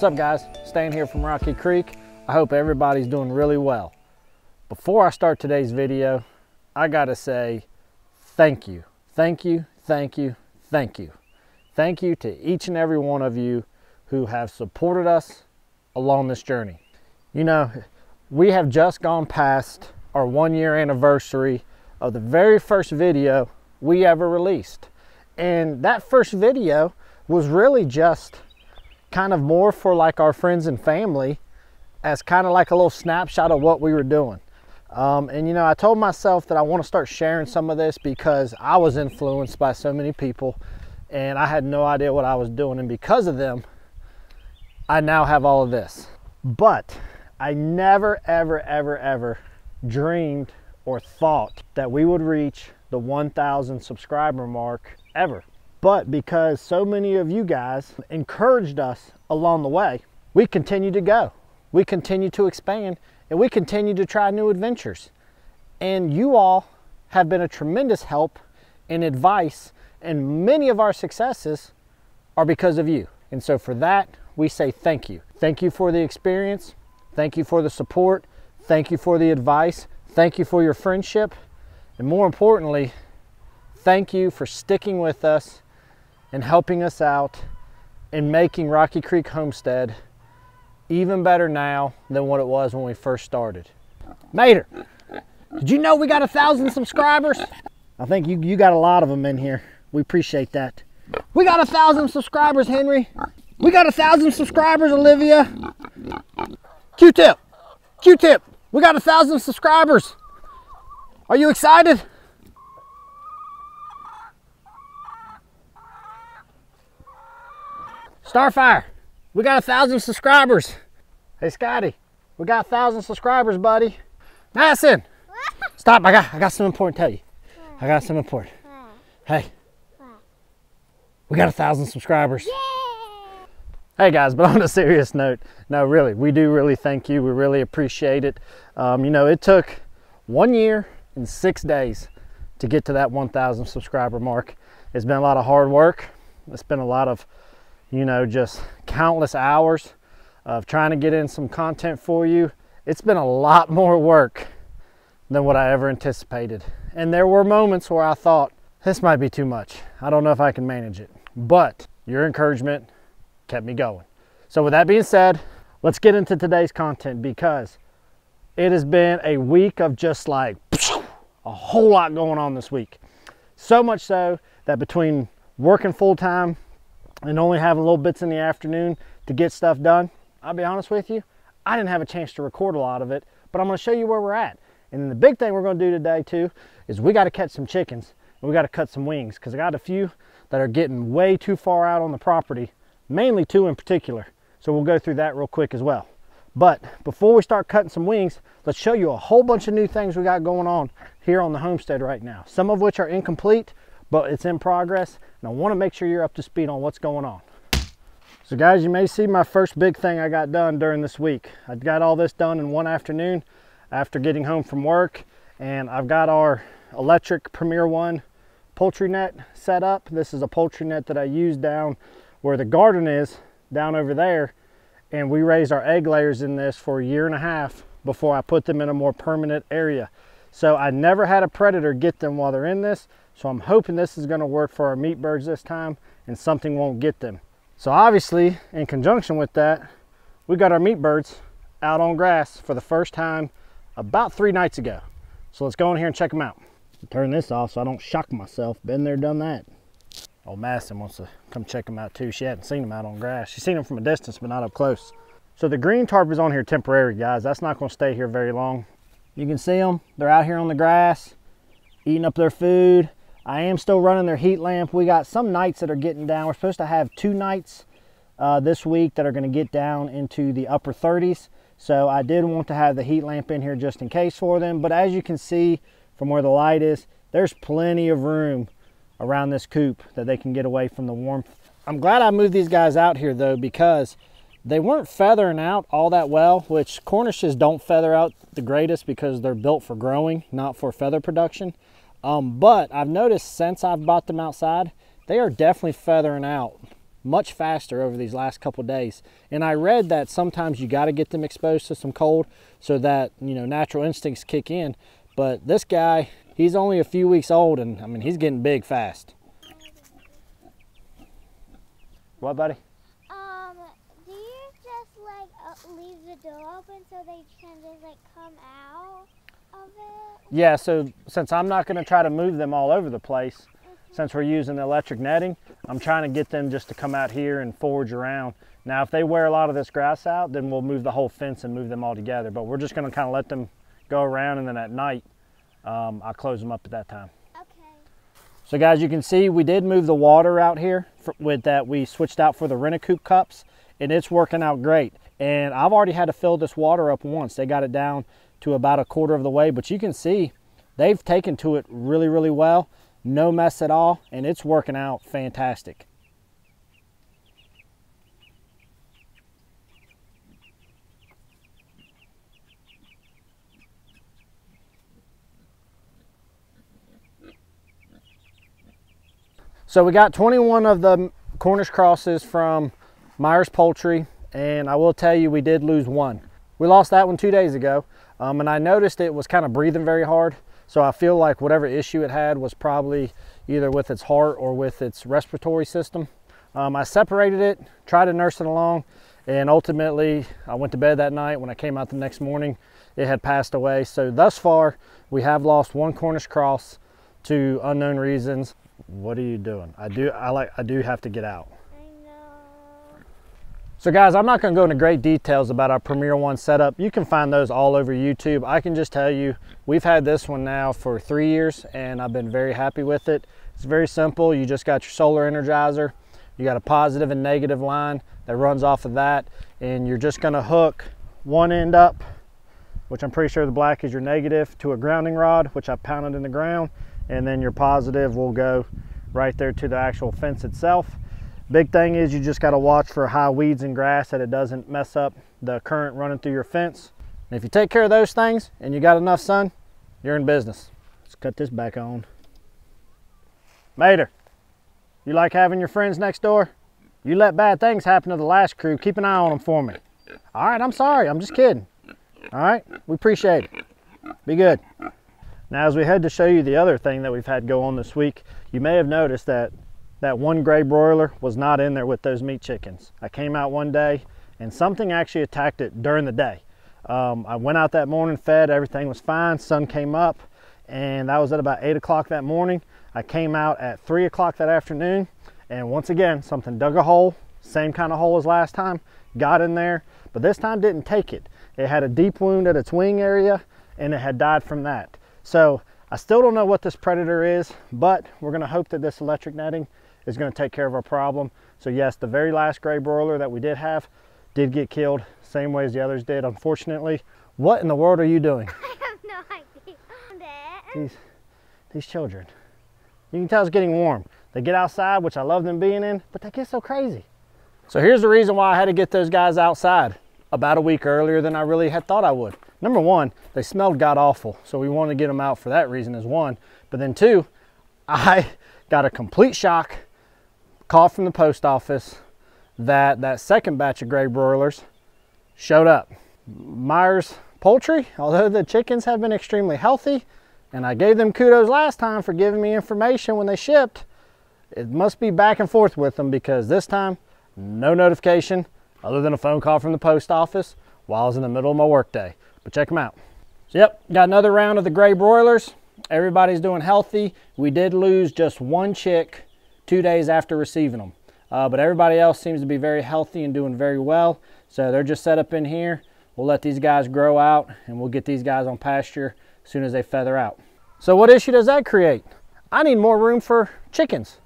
What's up guys? Stan here from Rocky Creek. I hope everybody's doing really well. Before I start today's video, I gotta say thank you. Thank you, thank you, thank you. Thank you to each and every one of you who have supported us along this journey. You know, we have just gone past our one year anniversary of the very first video we ever released. And that first video was really just kind of more for like our friends and family as kind of like a little snapshot of what we were doing. Um, and you know, I told myself that I want to start sharing some of this because I was influenced by so many people and I had no idea what I was doing. And because of them, I now have all of this. But I never, ever, ever, ever dreamed or thought that we would reach the 1,000 subscriber mark ever. But because so many of you guys encouraged us along the way, we continue to go. We continue to expand and we continue to try new adventures. And you all have been a tremendous help and advice, and many of our successes are because of you. And so for that, we say thank you. Thank you for the experience. Thank you for the support. Thank you for the advice. Thank you for your friendship. And more importantly, thank you for sticking with us and helping us out in making Rocky Creek Homestead even better now than what it was when we first started. Mater, did you know we got a thousand subscribers? I think you, you got a lot of them in here. We appreciate that. We got a thousand subscribers, Henry. We got a thousand subscribers, Olivia. Q-tip, Q-tip, we got a thousand subscribers. Are you excited? Starfire, we got a thousand subscribers. Hey Scotty, we got a thousand subscribers, buddy. Madison, stop, I got, I got something important to tell you. I got something important. Hey, we got a thousand subscribers. Hey guys, but on a serious note, no, really, we do really thank you. We really appreciate it. Um, you know, it took one year and six days to get to that 1,000 subscriber mark. It's been a lot of hard work. It's been a lot of you know, just countless hours of trying to get in some content for you. It's been a lot more work than what I ever anticipated. And there were moments where I thought, this might be too much. I don't know if I can manage it. But your encouragement kept me going. So with that being said, let's get into today's content because it has been a week of just like a whole lot going on this week. So much so that between working full time and only having little bits in the afternoon to get stuff done, I'll be honest with you, I didn't have a chance to record a lot of it, but I'm gonna show you where we're at. And the big thing we're gonna do today too, is we gotta catch some chickens and we gotta cut some wings because I got a few that are getting way too far out on the property, mainly two in particular. So we'll go through that real quick as well. But before we start cutting some wings, let's show you a whole bunch of new things we got going on here on the homestead right now. Some of which are incomplete, but it's in progress and I want to make sure you're up to speed on what's going on. So guys, you may see my first big thing I got done during this week. I got all this done in one afternoon after getting home from work and I've got our electric Premier One poultry net set up. This is a poultry net that I use down where the garden is down over there and we raised our egg layers in this for a year and a half before I put them in a more permanent area. So I never had a predator get them while they're in this. So I'm hoping this is gonna work for our meat birds this time and something won't get them. So obviously, in conjunction with that, we got our meat birds out on grass for the first time about three nights ago. So let's go in here and check them out. Turn this off so I don't shock myself. Been there, done that. Old Madison wants to come check them out too. She hadn't seen them out on grass. She's seen them from a distance, but not up close. So the green tarp is on here temporary, guys. That's not gonna stay here very long. You can see them, they're out here on the grass, eating up their food. I am still running their heat lamp. We got some nights that are getting down. We're supposed to have two nights uh, this week that are going to get down into the upper 30s. So I did want to have the heat lamp in here just in case for them. But as you can see from where the light is, there's plenty of room around this coop that they can get away from the warmth. I'm glad I moved these guys out here though because they weren't feathering out all that well, which Cornishes don't feather out the greatest because they're built for growing, not for feather production. Um, but I've noticed since I've bought them outside, they are definitely feathering out much faster over these last couple days. And I read that sometimes you got to get them exposed to some cold so that, you know, natural instincts kick in. But this guy, he's only a few weeks old and I mean, he's getting big fast. What, buddy? Um, do you just like uh, leave the door open so they can just like come out? Yeah, so since I'm not gonna try to move them all over the place, since we're using the electric netting, I'm trying to get them just to come out here and forage around. Now, if they wear a lot of this grass out, then we'll move the whole fence and move them all together. But we're just gonna kind of let them go around and then at night, um, I'll close them up at that time. Okay. So guys, you can see we did move the water out here for, with that. We switched out for the Rent-A-Coop cups and it's working out great. And I've already had to fill this water up once. They got it down to about a quarter of the way, but you can see they've taken to it really, really well. No mess at all, and it's working out fantastic. So we got 21 of the Cornish crosses from Myers Poultry, and I will tell you we did lose one. We lost that one two days ago, um, and I noticed it was kind of breathing very hard. So I feel like whatever issue it had was probably either with its heart or with its respiratory system. Um, I separated it, tried to nurse it along, and ultimately I went to bed that night. When I came out the next morning, it had passed away. So thus far, we have lost one Cornish cross to unknown reasons. What are you doing? I do I like I do have to get out. So guys, I'm not gonna go into great details about our Premier One setup. You can find those all over YouTube. I can just tell you, we've had this one now for three years and I've been very happy with it. It's very simple. You just got your solar energizer. You got a positive and negative line that runs off of that. And you're just gonna hook one end up, which I'm pretty sure the black is your negative, to a grounding rod, which I pounded in the ground. And then your positive will go right there to the actual fence itself. Big thing is you just got to watch for high weeds and grass that it doesn't mess up the current running through your fence. And if you take care of those things and you got enough sun, you're in business. Let's cut this back on. Mater, you like having your friends next door? You let bad things happen to the last crew. Keep an eye on them for me. All right, I'm sorry. I'm just kidding. All right, we appreciate it. Be good. Now, as we head to show you the other thing that we've had go on this week, you may have noticed that that one gray broiler was not in there with those meat chickens. I came out one day and something actually attacked it during the day. Um, I went out that morning, fed, everything was fine. Sun came up and that was at about eight o'clock that morning. I came out at three o'clock that afternoon and once again, something dug a hole, same kind of hole as last time, got in there, but this time didn't take it. It had a deep wound at its wing area and it had died from that. So I still don't know what this predator is, but we're gonna hope that this electric netting is gonna take care of our problem. So yes, the very last gray broiler that we did have did get killed, same way as the others did, unfortunately. What in the world are you doing? I have no idea. These, these children. You can tell it's getting warm. They get outside, which I love them being in, but they get so crazy. So here's the reason why I had to get those guys outside about a week earlier than I really had thought I would. Number one, they smelled god awful, so we wanted to get them out for that reason as one. But then two, I got a complete shock, call from the post office that that second batch of gray broilers showed up. Myers Poultry, although the chickens have been extremely healthy, and I gave them kudos last time for giving me information when they shipped, it must be back and forth with them because this time, no notification other than a phone call from the post office while I was in the middle of my workday. But check them out. So, yep, got another round of the gray broilers. Everybody's doing healthy. We did lose just one chick two days after receiving them. Uh, but everybody else seems to be very healthy and doing very well. So they're just set up in here. We'll let these guys grow out and we'll get these guys on pasture as soon as they feather out. So what issue does that create? I need more room for chickens.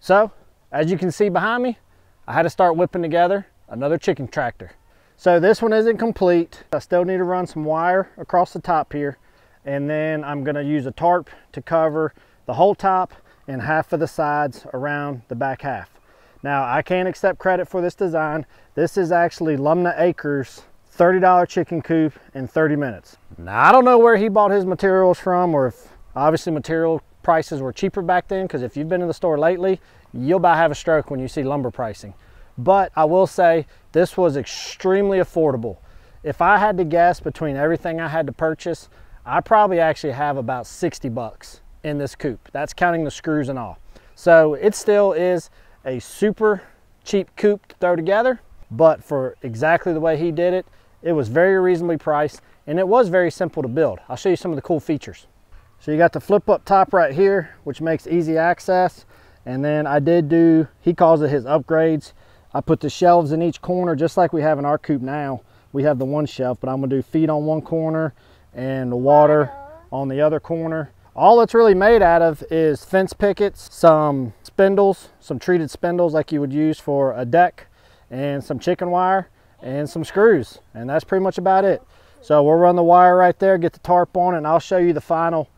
So as you can see behind me, I had to start whipping together another chicken tractor. So this one isn't complete. I still need to run some wire across the top here. And then I'm gonna use a tarp to cover the whole top and half of the sides around the back half. Now I can't accept credit for this design. This is actually Lumnah Acres $30 chicken coop in 30 minutes. Now I don't know where he bought his materials from or if obviously material prices were cheaper back then because if you've been in the store lately, you'll about have a stroke when you see lumber pricing. But I will say this was extremely affordable. If I had to guess between everything I had to purchase, I probably actually have about 60 bucks in this coop. That's counting the screws and all. So it still is a super cheap coop to throw together, but for exactly the way he did it, it was very reasonably priced and it was very simple to build. I'll show you some of the cool features. So you got the flip up top right here, which makes easy access. And then I did do, he calls it his upgrades. I put the shelves in each corner, just like we have in our coop now. We have the one shelf, but I'm gonna do feed on one corner and the water on the other corner. All it's really made out of is fence pickets, some spindles, some treated spindles like you would use for a deck, and some chicken wire and some screws. And that's pretty much about it. So we'll run the wire right there, get the tarp on and I'll show you the final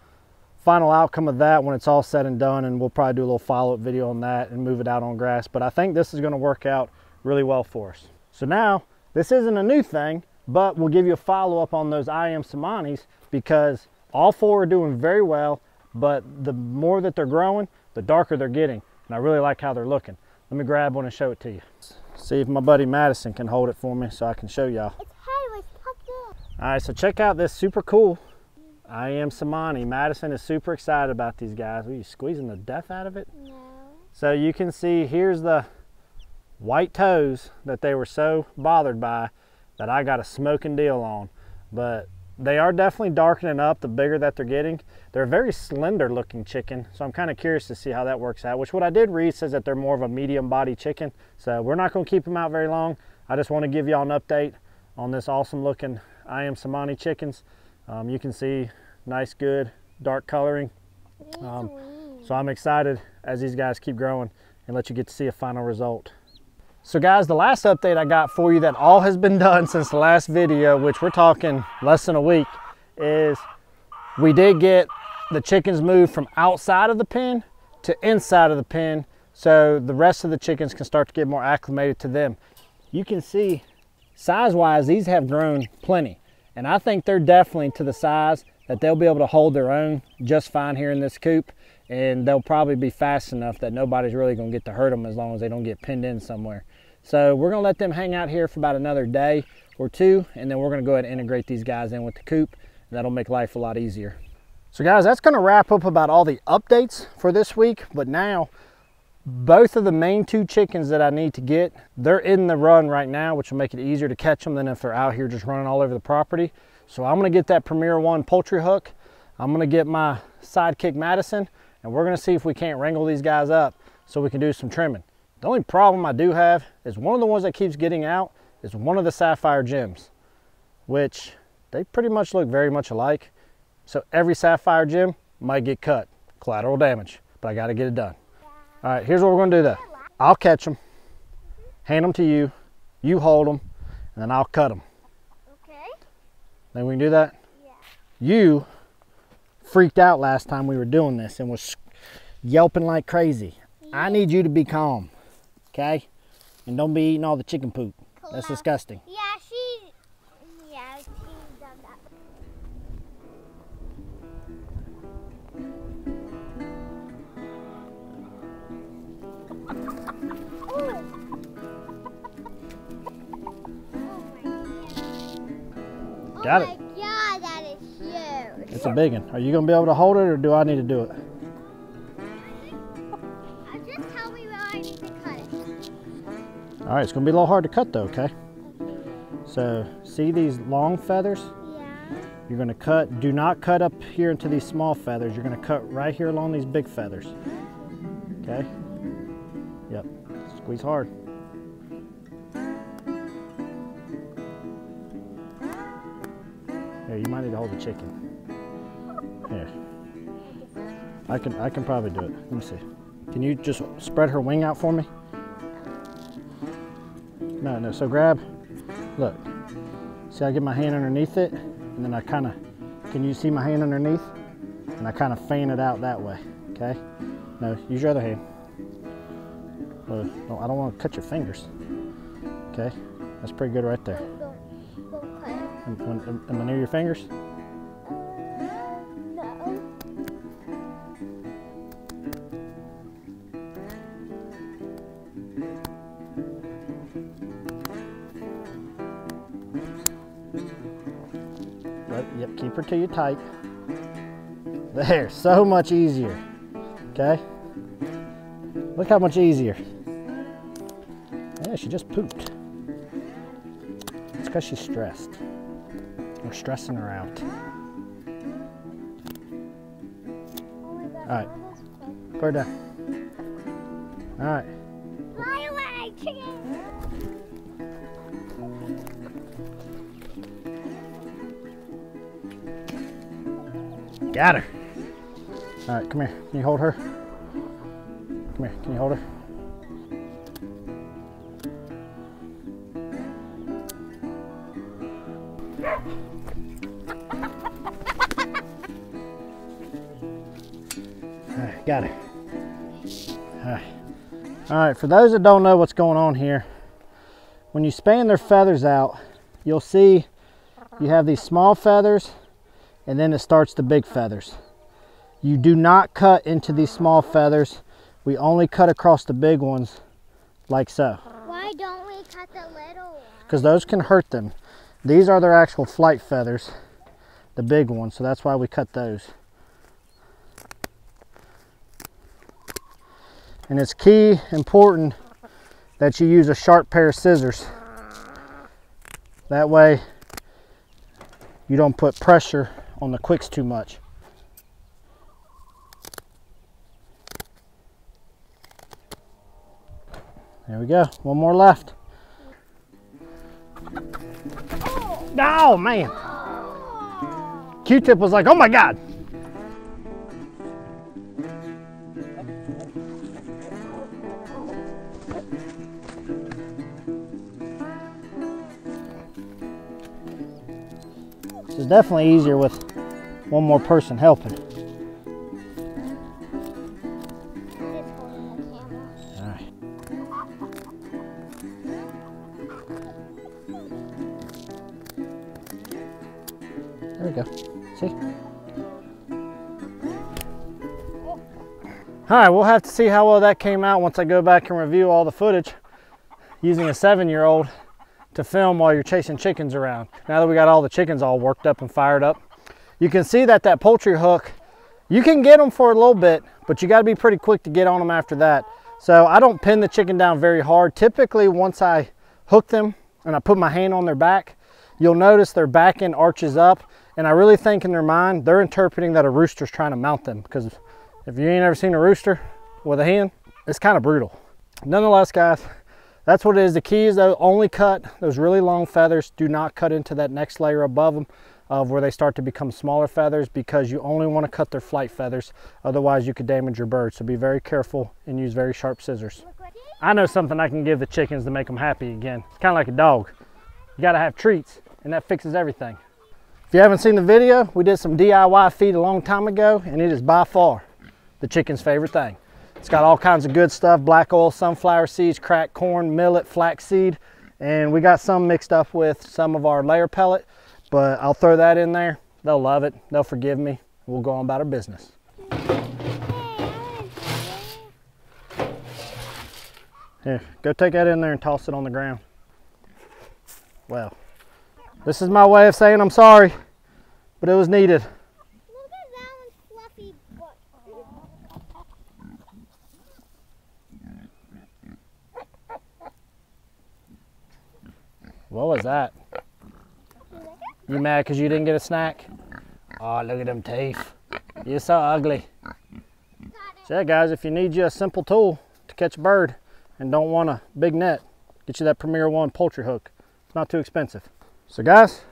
final outcome of that when it's all said and done and we'll probably do a little follow-up video on that and move it out on grass but I think this is going to work out really well for us so now this isn't a new thing but we'll give you a follow-up on those Ayam Cemanis because all four are doing very well but the more that they're growing the darker they're getting and I really like how they're looking let me grab one and show it to you see if my buddy Madison can hold it for me so I can show y'all It's heavy. It's tucked all right so check out this super cool Ayam Cemani. Madison is super excited about these guys. Are you squeezing the death out of it? No. So you can see here's the white toes that they were so bothered by that I got a smoking deal on. But they are definitely darkening up the bigger that they're getting. They're a very slender looking chicken, so I'm kind of curious to see how that works out, which what I did read says that they're more of a medium body chicken. So we're not gonna keep them out very long. I just wanna give y'all an update on this awesome looking Ayam Cemani chickens. Um, you can see nice, good, dark coloring. Um. So I'm excited as these guys keep growing and let you get to see a final result. So guys, the last update I got for you that all has been done since the last video, which we're talking less than a week, is we did get the chickens moved from outside of the pen to inside of the pen so the rest of the chickens can start to get more acclimated to them. You can see size-wise, these have grown plenty. And I think they're definitely to the size that they'll be able to hold their own just fine here in this coop. And they'll probably be fast enough that nobody's really gonna get to hurt them as long as they don't get pinned in somewhere. So we're gonna let them hang out here for about another day or two, and then we're gonna go ahead and integrate these guys in with the coop. That'll make life a lot easier. So guys, that's gonna wrap up about all the updates for this week. But now both of the main two chickens that I need to get, they're in the run right now, which will make it easier to catch them than if they're out here just running all over the property. So I'm gonna get that Premier One poultry hook. I'm gonna get my sidekick Madison, and we're gonna see if we can't wrangle these guys up so we can do some trimming. The only problem I do have is one of the ones that keeps getting out is one of the sapphire gems, which they pretty much look very much alike. So every sapphire gem might get cut, collateral damage, but I gotta get it done. All right, here's what we're gonna do though. I'll catch them, hand them to you, you hold them, and then I'll cut them. Okay. Then we can do that? Yeah. You freaked out last time we were doing this and was yelping like crazy. I need you to be calm, okay? And don't be eating all the chicken poop. That's disgusting. Yeah, she. Yeah, she's done that. Ooh. Oh my god. Got oh it. Oh my god, that is huge. It's a big one. Are you gonna be able to hold it or do I need to do it? All right, it's gonna be a little hard to cut though, okay? So see these long feathers? Yeah. You're gonna cut, do not cut up here into these small feathers. You're gonna cut right here along these big feathers. Okay? Yep, squeeze hard. Here, you might need to hold the chicken. Here. I can, I can probably do it. Let me see. Can you just spread her wing out for me? No, no, so grab, look. See, I get my hand underneath it, and then I kind of, can you see my hand underneath? And I kind of fan it out that way, okay? No, use your other hand. Uh, no, I don't want to cut your fingers. Okay, that's pretty good right there. Am, am- am I near your fingers? Her to you tight. There, so much easier. Okay? Look how much easier. Yeah, she just pooped. It's because she's stressed. We're stressing her out. All right. her down. All right. Got her. All right, come here. Can you hold her? Come here. Can you hold her? Got her. All right. All right, for those that don't know what's going on here, when you span their feathers out, you'll see you have these small feathers and then it starts the big feathers. You do not cut into these small feathers. We only cut across the big ones like so Why don't we cut the little one? because those can hurt them. These are their actual flight feathers, the big ones, so that's why we cut those. And it's key important that you use a sharp pair of scissors. That way you don't put pressure on the quicks too much. There we go. One more left. Oh man. Q-tip was like, oh my God. This is definitely easier with one more person helping. There we go. See? All right, we'll have to see how well that came out once I go back and review all the footage using a seven-year-old to film while you're chasing chickens around. Now that we got all the chickens all worked up and fired up, you can see that that poultry hook, you can get them for a little bit, but you gotta be pretty quick to get on them after that. So I don't pin the chicken down very hard. Typically, once I hook them and I put my hand on their back, you'll notice their back end arches up. And I really think in their mind, they're interpreting that a rooster's trying to mount them because if you ain't ever seen a rooster with a hen, it's kind of brutal. Nonetheless, guys, that's what it is. The key is though, only cut those really long feathers. Do not cut into that next layer above them of where they start to become smaller feathers because you only want to cut their flight feathers. Otherwise you could damage your bird. So be very careful and use very sharp scissors. I know something I can give the chickens to make them happy again. It's kind of like a dog. You got to have treats and that fixes everything. If you haven't seen the video, we did some DIY feed a long time ago and it is by far the chicken's favorite thing. It's got all kinds of good stuff, black oil, sunflower seeds, cracked corn, millet, flaxseed, and we got some mixed up with some of our layer pellet, but I'll throw that in there. They'll love it. They'll forgive me. We'll go on about our business. Here, go take that in there and toss it on the ground. Well, this is my way of saying I'm sorry, but it was needed. What was that? You mad because you didn't get a snack? Oh, look at them teeth. You're so ugly. So yeah, guys, if you need you a simple tool to catch a bird and don't want a big net, get you that Premier One poultry hook. It's not too expensive. So guys,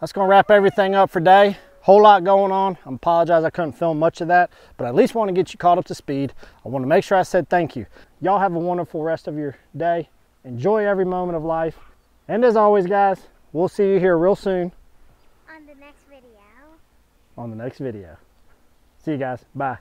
that's gonna wrap everything up for day. Whole lot going on. I apologize I couldn't film much of that, but I at least want to get you caught up to speed. I want to make sure I said thank you. Y'all have a wonderful rest of your day. Enjoy every moment of life. And as always, guys, we'll see you here real soon On the next video. on the next video. See you guys. Bye.